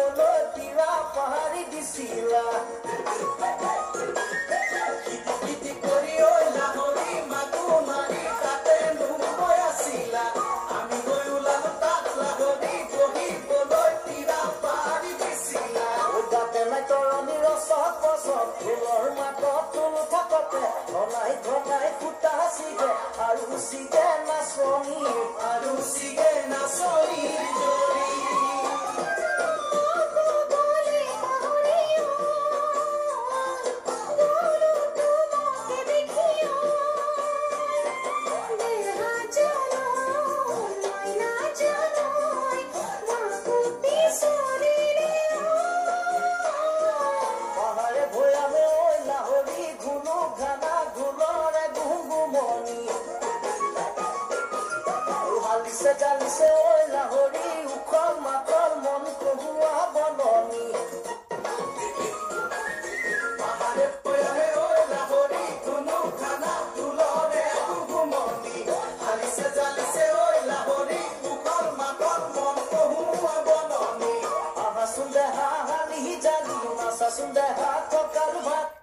গলো তিৱা পাহাৰী দিছিলা আৰু চিগে দিছে জানিছে ঐ লাহৰি ওখ মাকৰ মন কহুৱা বননি Sunday, ha, ha, lihi, jali, nasa, Sunday, ha, kokar, vat.